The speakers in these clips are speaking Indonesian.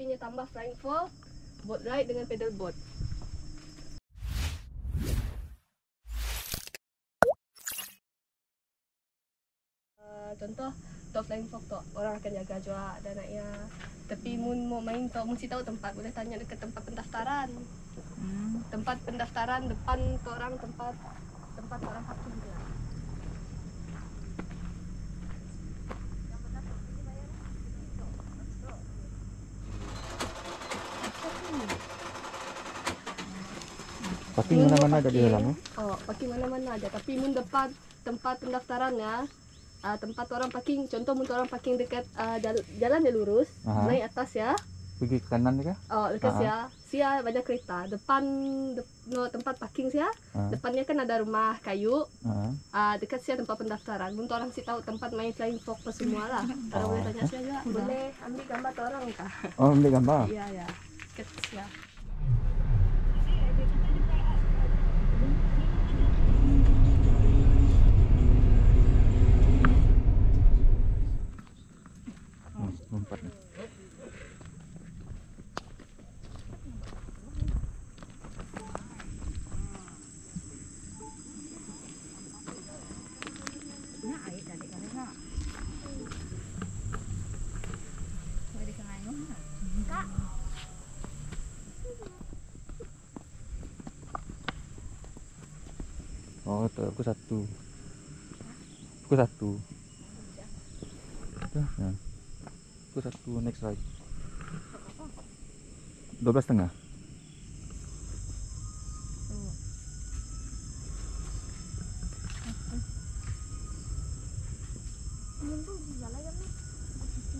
sapinya tambah flying fox, boat ride dengan pedal boat. Uh, contoh top flying fox tu orang akan jaga juga dan naiknya tapi mun mau main tu mesti tahu tempat boleh tanya dekat tempat pendaftaran Hmm. tempat pendaftaran depan tu orang tempat tempat orang parking Parking mana-mana ada di dalam. Oh, parking mana-mana ada. Tapi mun depan tempat pendaftarannya, uh, tempat orang parking, contoh mun orang parking dekat uh, jal- jalan dia lurus, Aha. naik atas ya. Pergi ke kanan ni kah? Oh, dekat Aha. sia, sia banyak kereta. Depan de, no, tempat parking sia, Ah. depannya kan ada rumah kayu. Ah. Uh, dekat sia tempat pendaftaran. Mun orang sih tahu tempat main flying fox semua lah. Kalau Oh. boleh tanya sia juga, boleh ambil gambar tu orang kah? Oh, ambil gambar. Iya, ya. Dekat sia. Oh, tu aku satu. Aku satu. Ya. Aku satu next ride. Dua belas setengah.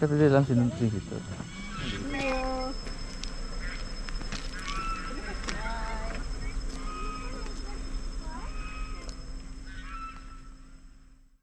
kita pilih langsung nanti gitu.